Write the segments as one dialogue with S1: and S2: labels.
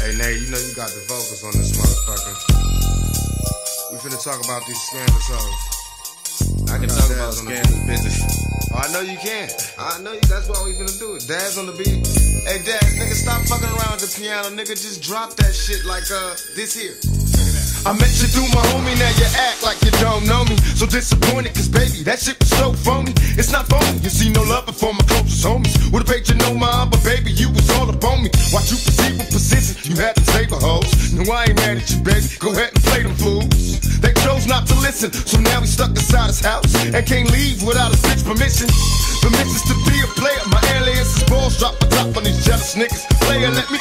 S1: Hey, Nate, you know you got the vocals on this motherfucker. We finna talk about these scandalous hoes.
S2: I can talk about
S1: the
S2: business.
S1: Oh, I know you can. I know you. That's why we finna do it. Daz on the beat. Hey, Daz, nigga, stop fucking around with the piano, nigga. Just drop that shit like uh this here. I met you through my homie, now you act like you don't know me. So disappointed, cause baby, that shit was so phony. It's not phony, you see no love before my closest homies. Would've paid me. Watch you perceive a position, you had to save a hoes. No, I ain't mad at you, baby. Go ahead and play them fools. They chose not to listen, so now we stuck inside his house and can't leave without a bitch permission. Permissions to be a player, my alias is balls. Drop the top on these jealous niggas. Player, let me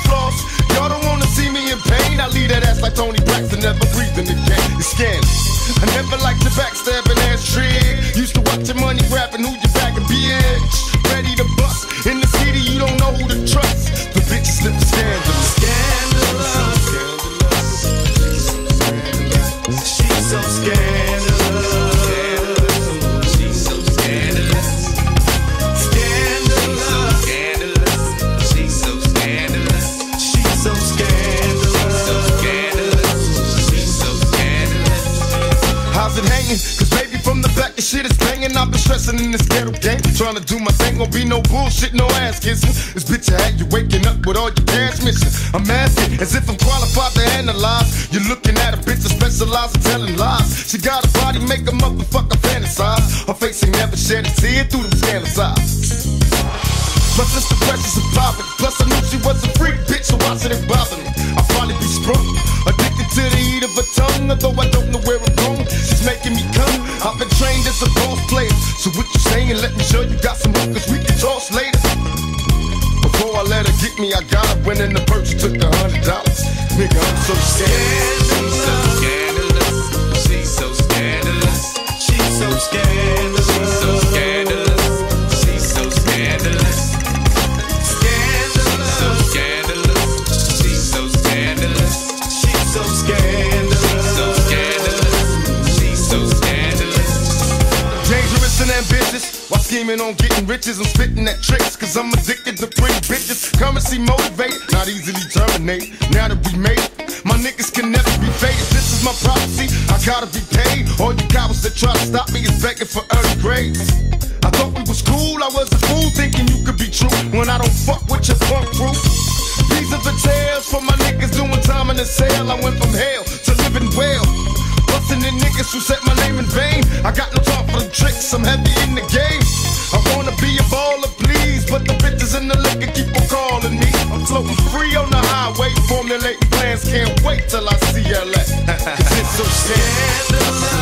S1: Hanging? Cause baby, from the back, the shit is banging. I've been stressing in this ghetto game. Trying to do my thing, won't be no bullshit, no ass kissing. This bitch I had you waking up with all your cash missing. I'm asking as if I'm qualified to analyze. You're looking at a bitch that specializes in telling lies. She got a body, make a motherfucker fantasize. Her face ain't never shed a tear through them scandalous eyes. My sister precious and poppin'. Plus I knew she was a freak bitch, so why should it bother me? I'll probably be sprung, addicted to the heat of her tongue, although I don't know where I'm going. She's making me come. I've been trained as a boss player, so what you saying? Let me show you got some hookers we can toss later. Before I let her get me, I got her winning the purse, took a hundred dollars. Nigga, I'm so scared.
S2: She's so scandalous. She's so scandalous.
S3: She's so scandalous.
S2: She's so scandalous. She's so scandalous.
S3: Scandalous.
S2: So scandalous. She's so scandalous.
S3: She's so scandalous.
S1: Scheming on getting riches, I'm spitting at tricks. Cause I'm addicted to pretty bitches. Come and see motivate, not easily terminate. Now that we made it, my niggas can never be faded. This is my prophecy, I gotta be paid. All you cowards that try to stop me is begging for early grades. I thought we was cool, I was a fool thinking you could be true. When I don't fuck with your punk crew. These are the tales for my niggas doing time in the cell. I went from hell to living well. Busting in niggas who said my name in vain. I got no time for the tricks, I'm heavy in the game. I wanna be a baller, please, but the bitches in the liquor keep on calling me. I'm floating free on the highway, formulating plans. Can't wait till I see LA. Cause it's so. Scandalous.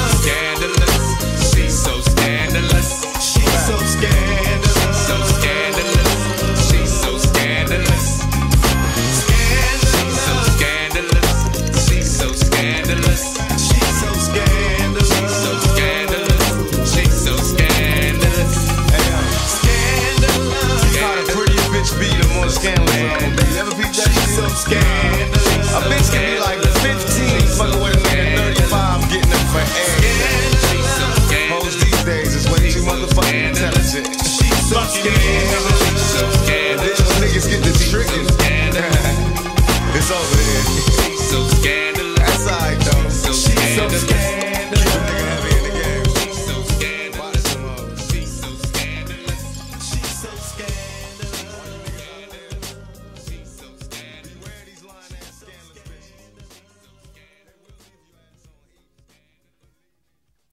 S3: can